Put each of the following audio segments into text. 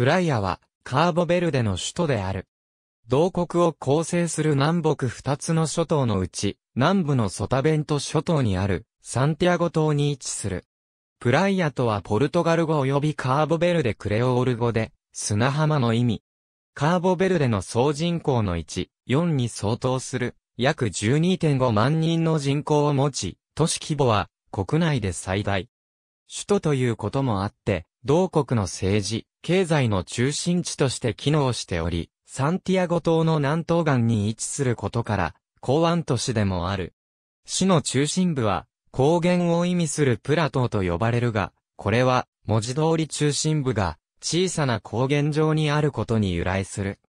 プライアはカーボベルデの首都である。同国を構成する南北二つの諸島のうち、南部のソタベント諸島にあるサンティアゴ島に位置する。プライアとはポルトガル語及びカーボベルデクレオール語で、砂浜の意味。カーボベルデの総人口の1、4に相当する約12.5万人の人口を持ち、都市規模は国内で最大。首都ということもあって、同国の政治、経済の中心地として機能しており、サンティアゴ島の南東岸に位置することから、港湾都市でもある。市の中心部は、高原を意味するプラトーと呼ばれるが、これは、文字通り中心部が、小さな高原上にあることに由来する。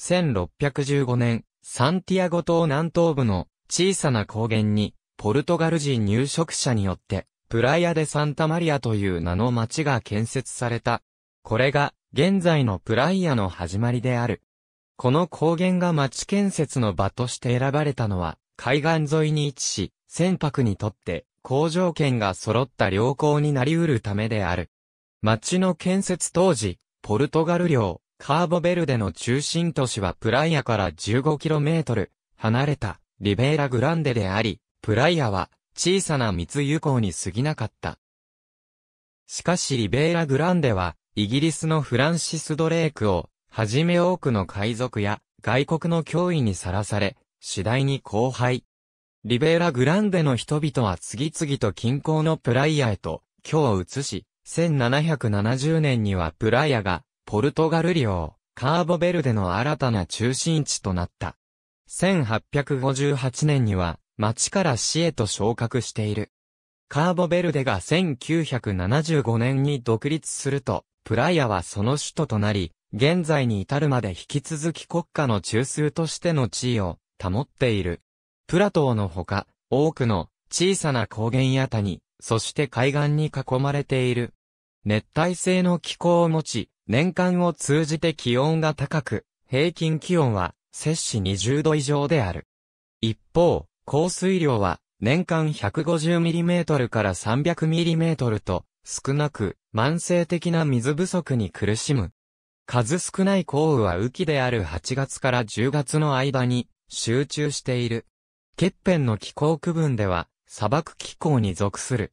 1615年、サンティアゴ島南東部の小さな高原に、ポルトガル人入植者によって、プライアでサンタマリアという名の町が建設された。これが、現在のプライアの始まりである。この高原が町建設の場として選ばれたのは、海岸沿いに位置し、船舶にとって、工場圏が揃った良港になり得るためである。町の建設当時、ポルトガル領、カーボベルデの中心都市はプライアから 15km 離れたリベーラグランデであり、プライアは小さな密輸港に過ぎなかった。しかしリベーラグランデはイギリスのフランシス・ドレークをはじめ多くの海賊や外国の脅威にさらされ、次第に荒廃。リベーラグランデの人々は次々と近郊のプライアへと居を移し、1770年にはプライアがポルトガル領、カーボベルデの新たな中心地となった。1858年には町から市へと昇格している。カーボベルデが1975年に独立すると、プライアはその首都となり、現在に至るまで引き続き国家の中枢としての地位を保っている。プラトーのほか、多くの小さな高原や谷、そして海岸に囲まれている。熱帯性の気候を持ち、年間を通じて気温が高く、平均気温は摂氏20度以上である。一方、降水量は年間 150mm から 300mm と少なく慢性的な水不足に苦しむ。数少ない降雨は雨季である8月から10月の間に集中している。欠片の気候区分では砂漠気候に属する。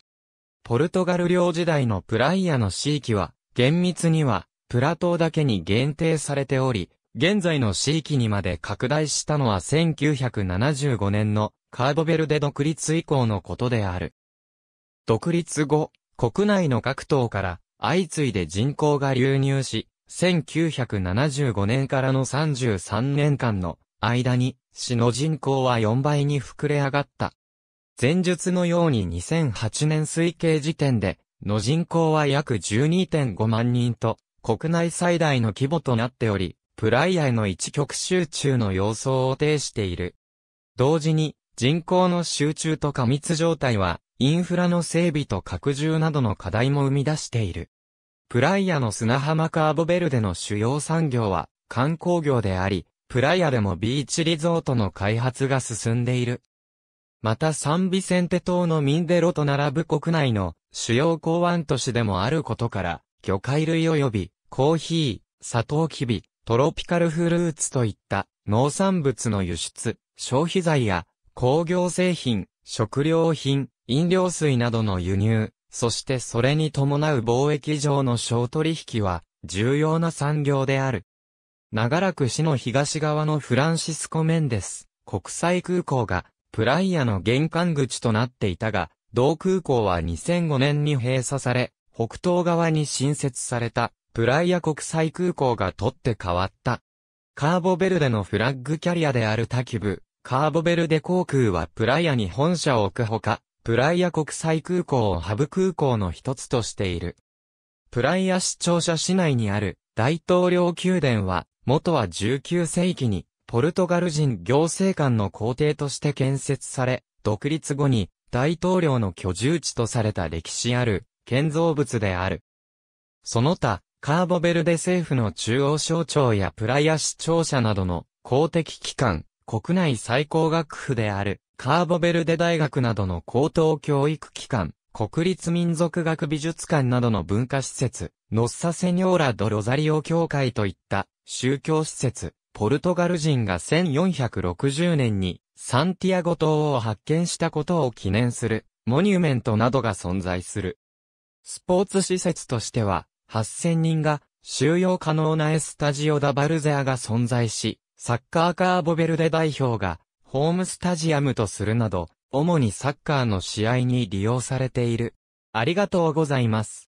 ポルトガル領時代のプライアの地域は厳密にはプラ島だけに限定されており、現在の地域にまで拡大したのは1975年のカーボベルデ独立以降のことである。独立後、国内の各島から相次いで人口が流入し、1975年からの33年間の間に市の人口は4倍に膨れ上がった。前述のように2008年推計時点での人口は約12.5万人と国内最大の規模となっており、プライアへの一極集中の様相を呈している。同時に、人口の集中と過密状態は、インフラの整備と拡充などの課題も生み出している。プライアの砂浜カーボベルデの主要産業は観光業であり、プライアでもビーチリゾートの開発が進んでいる。またサンビセンテ島のミンデロと並ぶ国内の主要港湾都市でもあることから、魚介類及びコーヒー、サトウキビ、トロピカルフルーツといった農産物の輸出、消費財や工業製品、食料品、飲料水などの輸入、そしてそれに伴う貿易上の小取引は重要な産業である。長らく市の東側のフランシスコ・メンデス国際空港がプライアの玄関口となっていたが、同空港は2005年に閉鎖され、北東側に新設された、プライア国際空港が取って変わった。カーボベルデのフラッグキャリアであるタキブ、カーボベルデ航空はプライアに本社を置くほか、プライア国際空港をハブ空港の一つとしている。プライア市庁舎市内にある大統領宮殿は、元は19世紀にポルトガル人行政官の皇帝として建設され、独立後に大統領の居住地とされた歴史ある建造物である。その他、カーボベルデ政府の中央省庁やプライア市庁舎などの公的機関、国内最高学府であるカーボベルデ大学などの高等教育機関、国立民族学美術館などの文化施設、ノッサセニョーラ・ド・ロザリオ教会といった宗教施設、ポルトガル人が1460年にサンティアゴ島を発見したことを記念するモニュメントなどが存在する。スポーツ施設としては8000人が収容可能なエスタジオダバルゼアが存在し、サッカーカーボベルデ代表がホームスタジアムとするなど、主にサッカーの試合に利用されている。ありがとうございます。